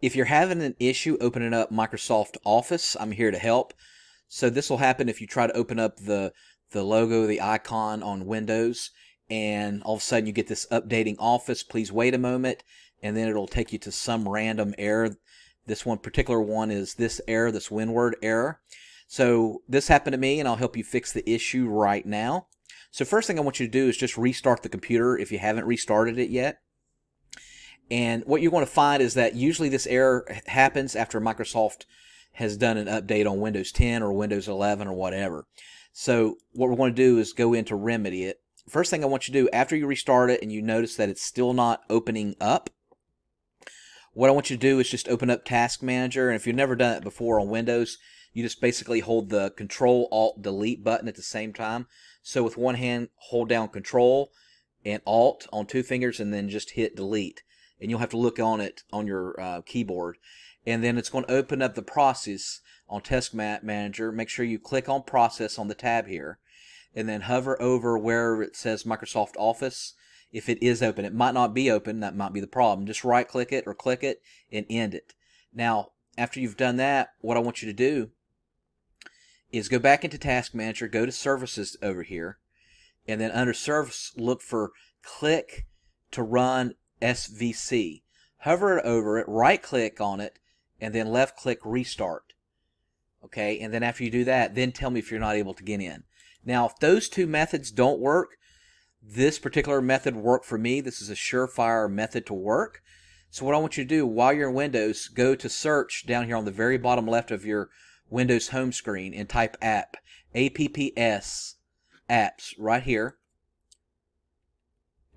If you're having an issue opening up Microsoft Office, I'm here to help. So this will happen if you try to open up the the logo, the icon on Windows, and all of a sudden you get this updating Office. Please wait a moment, and then it'll take you to some random error. This one particular one is this error, this WinWord error. So this happened to me, and I'll help you fix the issue right now. So first thing I want you to do is just restart the computer if you haven't restarted it yet. And what you're going to find is that usually this error happens after Microsoft has done an update on Windows 10 or Windows 11 or whatever. So what we're going to do is go in to remedy it. First thing I want you to do after you restart it and you notice that it's still not opening up, what I want you to do is just open up Task Manager. And if you've never done it before on Windows, you just basically hold the Control Alt Delete button at the same time. So with one hand, hold down Control and Alt on two fingers and then just hit Delete. And you'll have to look on it on your uh, keyboard. And then it's going to open up the process on Task Manager. Make sure you click on Process on the tab here. And then hover over where it says Microsoft Office. If it is open, it might not be open. That might be the problem. Just right click it or click it and end it. Now, after you've done that, what I want you to do is go back into Task Manager, go to Services over here, and then under Service, look for Click to Run SVC. Hover over it, right click on it, and then left click Restart. Okay, and then after you do that, then tell me if you're not able to get in. Now, if those two methods don't work, this particular method worked for me. This is a surefire method to work. So what I want you to do while you're in Windows, go to search down here on the very bottom left of your Windows home screen and type app, APPS, apps, right here.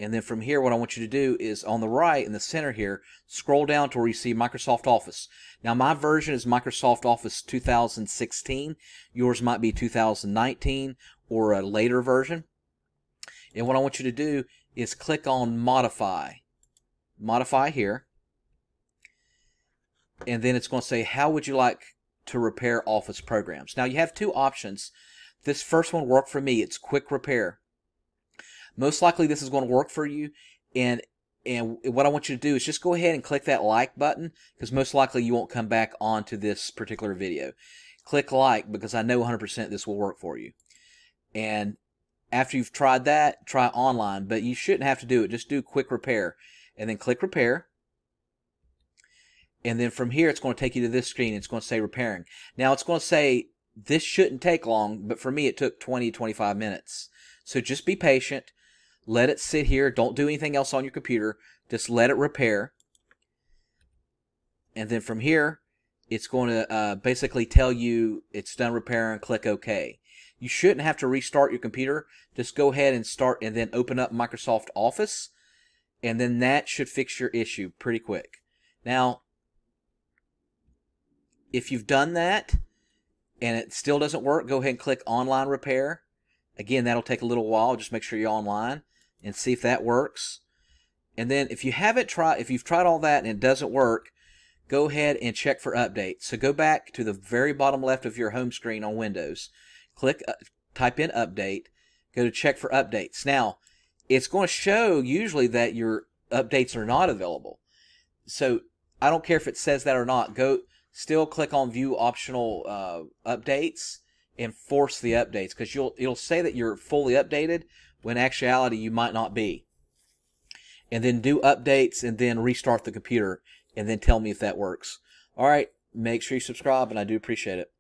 And then from here, what I want you to do is on the right in the center here, scroll down to where you see Microsoft Office. Now, my version is Microsoft Office 2016. Yours might be 2019 or a later version. And what I want you to do is click on Modify. Modify here. And then it's going to say, how would you like to repair Office programs? Now, you have two options. This first one worked for me. It's Quick Repair. Most likely this is going to work for you. And and what I want you to do is just go ahead and click that like button because most likely you won't come back onto this particular video. Click like because I know 100% this will work for you. And after you've tried that, try online, but you shouldn't have to do it. Just do quick repair and then click repair. And then from here, it's going to take you to this screen. It's going to say repairing. Now it's going to say this shouldn't take long, but for me, it took 20, 25 minutes. So just be patient. Let it sit here. Don't do anything else on your computer. Just let it repair. And then from here, it's going to uh, basically tell you it's done repairing. Click OK. You shouldn't have to restart your computer. Just go ahead and start and then open up Microsoft Office. And then that should fix your issue pretty quick. Now, if you've done that and it still doesn't work, go ahead and click Online Repair. Again, that'll take a little while. Just make sure you're online and see if that works. And then if you haven't tried, if you've tried all that and it doesn't work, go ahead and check for updates. So go back to the very bottom left of your home screen on Windows. Click, uh, type in update, go to check for updates. Now, it's going to show usually that your updates are not available. So I don't care if it says that or not. Go still click on view optional uh, updates and force the updates because you'll it'll say that you're fully updated when actuality you might not be. And then do updates and then restart the computer and then tell me if that works. All right, make sure you subscribe and I do appreciate it.